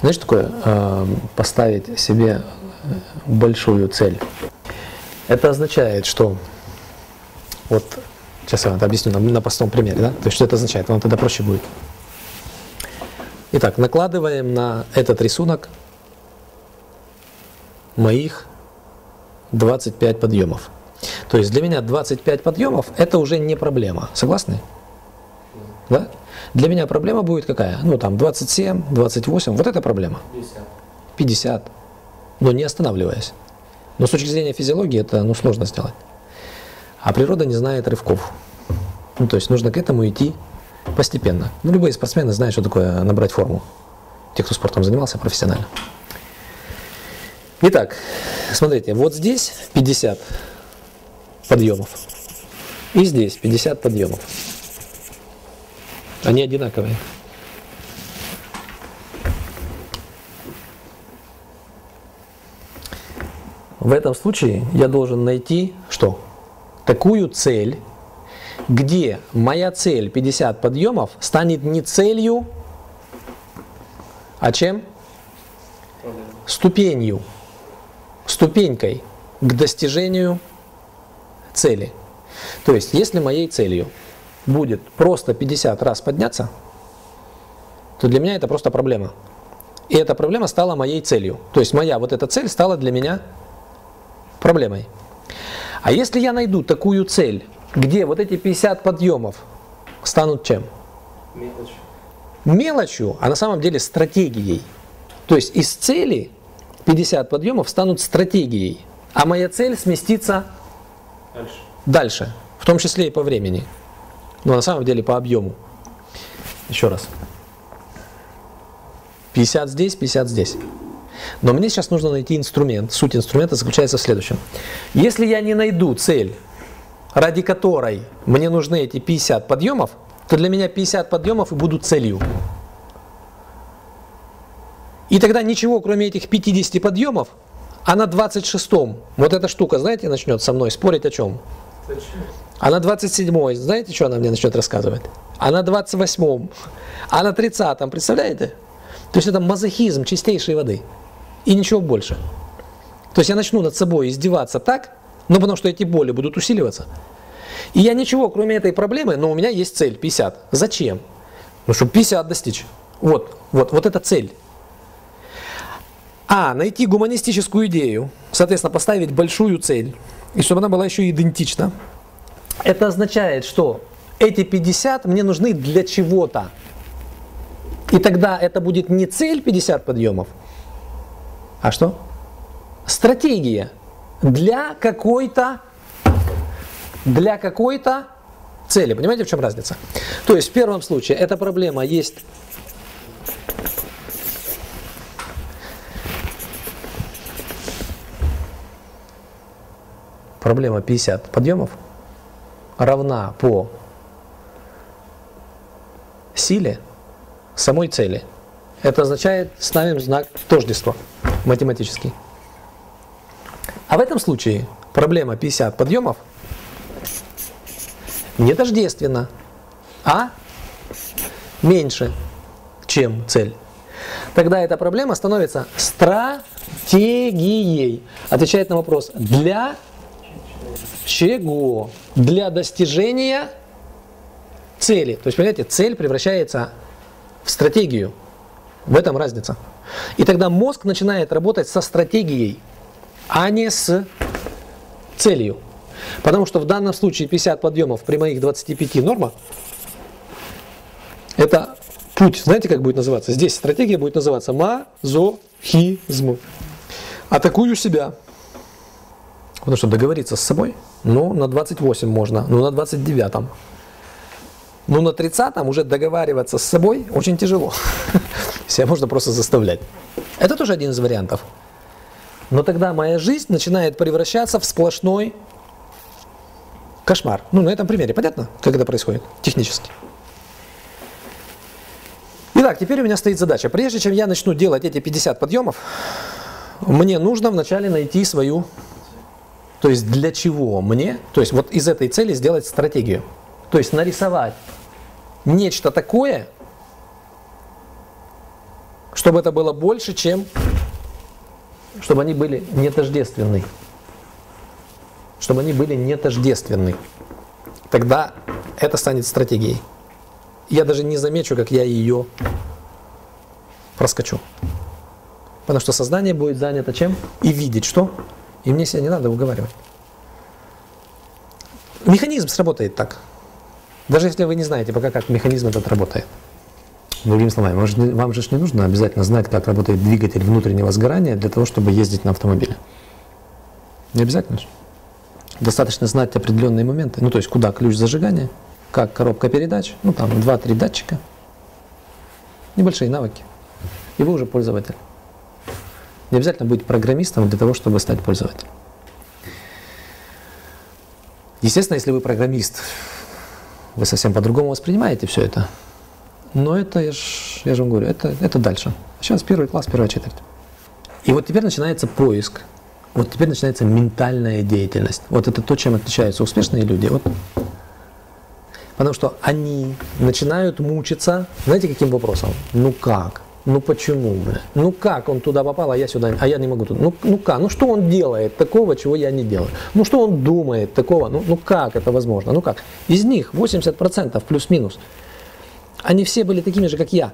Знаешь, такое э, поставить себе большую цель? Это означает, что вот сейчас я вам это объясню на, на простом примере, да? То есть что это означает? Вам тогда проще будет. Итак, накладываем на этот рисунок моих 25 подъемов. То есть для меня 25 подъемов это уже не проблема. Согласны? Да? Для меня проблема будет какая? Ну там 27, 28, вот это проблема. 50. 50. Но не останавливаясь. Но с точки зрения физиологии это ну, сложно сделать. А природа не знает рывков. Ну, то есть нужно к этому идти постепенно. Ну, любые спортсмены знают, что такое набрать форму. Те, кто спортом занимался профессионально. Итак, смотрите, вот здесь 50 подъемов. И здесь 50 подъемов. Они одинаковые. В этом случае я должен найти что? Такую цель, где моя цель 50 подъемов станет не целью, а чем? Ступенью, ступенькой к достижению цели. То есть, если моей целью будет просто 50 раз подняться, то для меня это просто проблема. И эта проблема стала моей целью. То есть моя вот эта цель стала для меня проблемой. А если я найду такую цель, где вот эти 50 подъемов станут чем? Мелочью. Мелочью, а на самом деле стратегией. То есть из цели 50 подъемов станут стратегией, а моя цель сместится дальше. дальше, в том числе и по времени но на самом деле по объему. Еще раз. 50 здесь, 50 здесь. Но мне сейчас нужно найти инструмент. Суть инструмента заключается в следующем. Если я не найду цель, ради которой мне нужны эти 50 подъемов, то для меня 50 подъемов и будут целью. И тогда ничего, кроме этих 50 подъемов, а на 26-м, вот эта штука, знаете, начнет со мной спорить о чем? А на 27-й, знаете, что она мне начнет рассказывать? А на 28-м, а на 30-м, представляете? То есть это мазохизм чистейшей воды. И ничего больше. То есть я начну над собой издеваться так, ну потому что эти боли будут усиливаться. И я ничего, кроме этой проблемы, но у меня есть цель 50. Зачем? Ну, чтобы 50 достичь. Вот, вот, вот эта цель. А, найти гуманистическую идею, соответственно, поставить большую цель, и чтобы она была еще идентична. Это означает, что эти 50 мне нужны для чего-то. И тогда это будет не цель 50 подъемов, а что? Стратегия для какой-то для какой-то цели. Понимаете, в чем разница? То есть в первом случае эта проблема есть проблема 50 подъемов – равна по силе самой цели. Это означает, ставим знак тождества математический. А в этом случае проблема 50 подъемов не тождественна, а меньше, чем цель. Тогда эта проблема становится стратегией. Отвечает на вопрос, для чего? Для достижения цели. То есть, понимаете, цель превращается в стратегию. В этом разница. И тогда мозг начинает работать со стратегией, а не с целью. Потому что в данном случае 50 подъемов при моих 25 норма, это путь, знаете, как будет называться? Здесь стратегия будет называться мазохизм. Атакую себя. Потому что договориться с собой, ну, на 28 можно, ну, на 29. Ну, на 30 уже договариваться с собой очень тяжело. Себя можно просто заставлять. Это тоже один из вариантов. Но тогда моя жизнь начинает превращаться в сплошной кошмар. Ну, на этом примере понятно, как это происходит технически. Итак, теперь у меня стоит задача. Прежде чем я начну делать эти 50 подъемов, мне нужно вначале найти свою то есть для чего мне, то есть вот из этой цели сделать стратегию. То есть нарисовать нечто такое, чтобы это было больше, чем чтобы они были не тождественны. Чтобы они были не тождественны. Тогда это станет стратегией. Я даже не замечу, как я ее проскочу. Потому что сознание будет занято чем? И видеть что? И мне себя не надо уговаривать. Механизм сработает так. Даже если вы не знаете пока, как механизм этот работает. Другими словами, вам же, вам же не нужно обязательно знать, как работает двигатель внутреннего сгорания для того, чтобы ездить на автомобиле. Не обязательно же. Достаточно знать определенные моменты. Ну, то есть, куда ключ зажигания, как коробка передач, ну, там, 2-3 датчика. Небольшие навыки. И вы уже пользователь. Не обязательно быть программистом для того, чтобы стать пользователем. Естественно, если вы программист, вы совсем по-другому воспринимаете все это. Но это, я же, я же вам говорю, это, это дальше. Сейчас первый класс, первая четверть. И вот теперь начинается поиск. Вот теперь начинается ментальная деятельность. Вот это то, чем отличаются успешные люди. Вот. Потому что они начинают мучиться, знаете, каким вопросом? Ну как? Ну почему, бля? Ну как он туда попал, а я сюда, а я не могу туда? Ну, ну как? Ну что он делает такого, чего я не делаю? Ну что он думает такого? Ну, ну как это возможно? Ну как? Из них 80% плюс-минус. Они все были такими же, как я.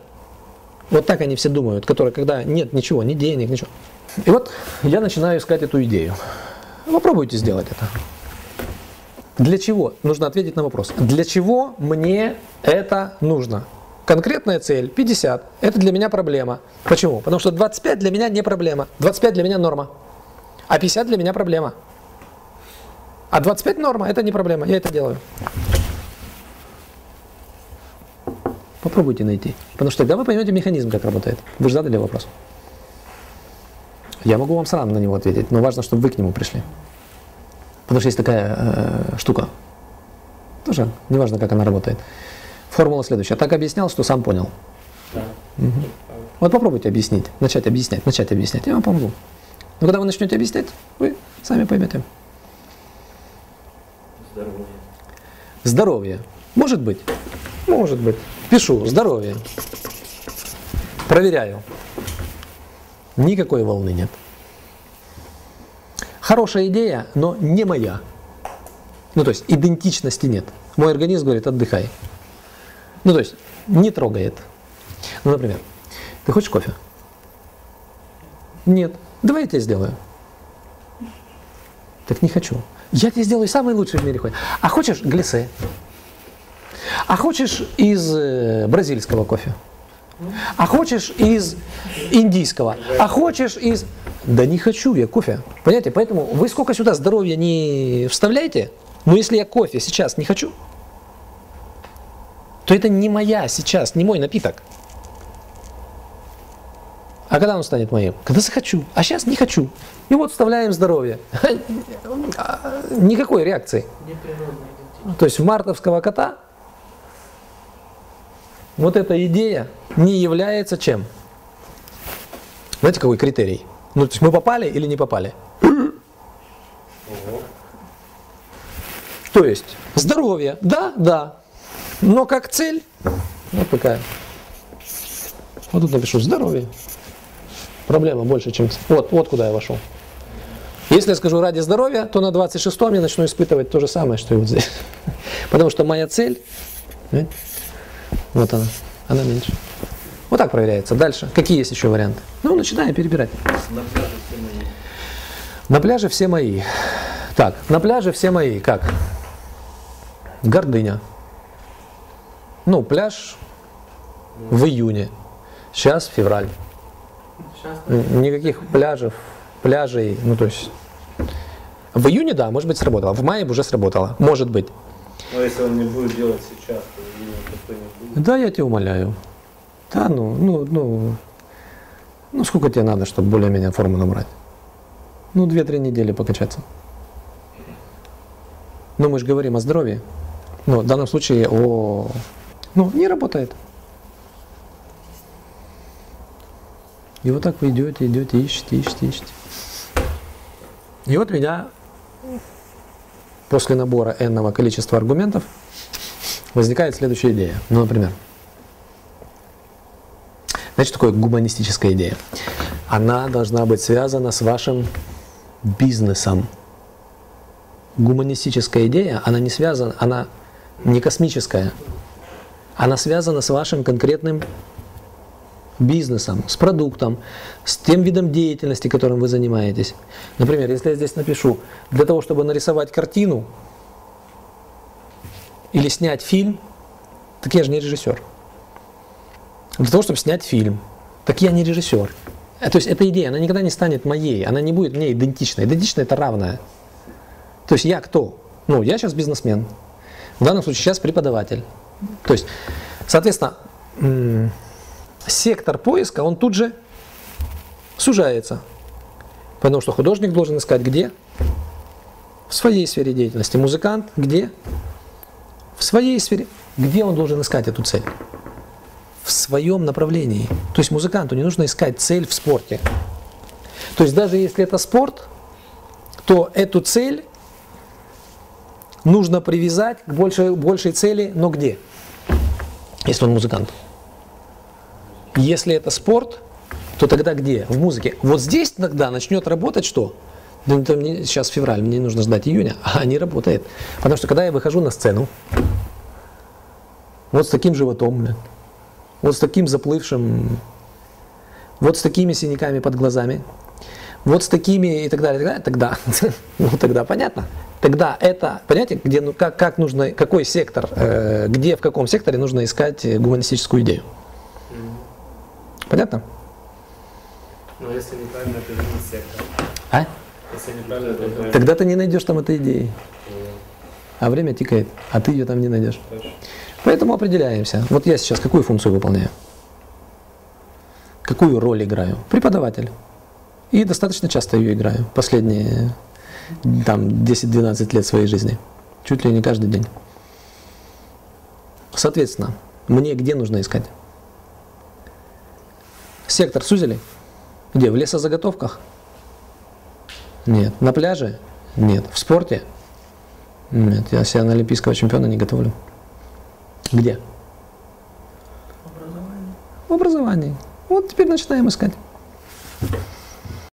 Вот так они все думают, которые, когда нет ничего, ни денег, ничего. И вот я начинаю искать эту идею. Попробуйте сделать это. Для чего? Нужно ответить на вопрос. Для чего мне это нужно? Конкретная цель 50. Это для меня проблема. Почему? Потому что 25 для меня не проблема. 25 для меня норма. А 50 для меня проблема. А 25 норма, это не проблема. Я это делаю. Попробуйте найти. Потому что тогда вы поймете механизм, как работает. Вы же задали вопрос. Я могу вам сразу на него ответить, но важно, чтобы вы к нему пришли. Потому что есть такая э, штука. Тоже неважно, как она работает. Формула следующая. Так объяснял, что сам понял. Да. Угу. Вот попробуйте объяснить, начать объяснять, начать объяснять. Я вам помогу. Но когда вы начнете объяснять, вы сами поймете. Здоровье. Здоровье. Может быть. Может быть. Пишу. Здоровье. Проверяю. Никакой волны нет. Хорошая идея, но не моя. Ну, то есть идентичности нет. Мой организм говорит, отдыхай. Ну, то есть, не трогает. Ну, например, ты хочешь кофе? Нет. Давай я тебе сделаю. Так не хочу. Я тебе сделаю самый лучший в мире кофе. А хочешь глиссе? А хочешь из э, бразильского кофе? А хочешь из индийского? А хочешь из... Да не хочу я кофе. Понимаете? Поэтому вы сколько сюда здоровья не вставляете, но если я кофе сейчас не хочу, то это не моя сейчас, не мой напиток. А когда он станет моим? Когда захочу. А сейчас не хочу. И вот вставляем здоровье. Никакой реакции. То есть в мартовского кота вот эта идея не является чем? Знаете, какой критерий? Ну, то есть мы попали или не попали? То есть здоровье, да, да, но как цель, вот такая. Вот тут напишу здоровье. Проблема больше, чем... Вот, вот куда я вошел. Если я скажу ради здоровья, то на 26-м я начну испытывать то же самое, что и вот здесь. Потому что моя цель, вот она, она меньше. Вот так проверяется. Дальше. Какие есть еще варианты? Ну, начинаем перебирать. На пляже все мои. На пляже все мои. Так, на пляже все мои. Как? Гордыня. Ну, пляж в июне. Сейчас февраль. Сейчас. Никаких пляжев, пляжей, ну то есть в июне, да, может быть, сработало. В мае уже сработало. Может быть. Но если он не будет делать сейчас, то в июне никто не будет. Да, я тебя умоляю. Да, ну, ну, ну, ну сколько тебе надо, чтобы более-менее форму набрать? Ну, две-три недели покачаться. Но мы же говорим о здоровье. Ну, в данном случае о ну, не работает. И вот так вы идете, идете, ищете, ищете, ищете. И вот меня после набора n количества аргументов возникает следующая идея. Ну, например, Значит, такое гуманистическая идея. Она должна быть связана с вашим бизнесом. Гуманистическая идея, она не связана, она не космическая. Она связана с вашим конкретным бизнесом, с продуктом, с тем видом деятельности, которым вы занимаетесь. Например, если я здесь напишу, для того, чтобы нарисовать картину или снять фильм, так я же не режиссер. Для того, чтобы снять фильм, так я не режиссер. Э, то есть эта идея, она никогда не станет моей, она не будет мне идентичной. Идентичной это равное. То есть я кто? Ну, я сейчас бизнесмен. В данном случае сейчас преподаватель. То есть, соответственно, сектор поиска, он тут же сужается. Потому что художник должен искать где? В своей сфере деятельности. Музыкант где? В своей сфере. Где он должен искать эту цель? В своем направлении. То есть музыканту не нужно искать цель в спорте. То есть даже если это спорт, то эту цель нужно привязать к большей, большей цели, но где? Если он музыкант. Если это спорт, то тогда где? В музыке. Вот здесь тогда начнет работать что? Ну, мне сейчас февраль, мне нужно ждать июня, а не работает. Потому что когда я выхожу на сцену, вот с таким животом, вот с таким заплывшим, вот с такими синяками под глазами, вот с такими и так далее, и так далее тогда, ну тогда понятно. Тогда это, понимаете, где, ну, как, как нужно, какой сектор, э, где, в каком секторе нужно искать гуманистическую идею. Понятно? Но если неправильно определить сектор. А? Если неправильно определить. Тогда ты не найдешь там этой идеи. А время тикает, а ты ее там не найдешь. Хорошо. Поэтому определяемся. Вот я сейчас какую функцию выполняю? Какую роль играю? Преподаватель. И достаточно часто ее играю. Последние там 10-12 лет своей жизни. Чуть ли не каждый день. Соответственно, мне где нужно искать? Сектор сузили? Где? В лесозаготовках? Нет. На пляже? Нет. В спорте? Нет. Я себя на олимпийского чемпиона не готовлю. Где? Образование. В образовании. Вот теперь начинаем искать.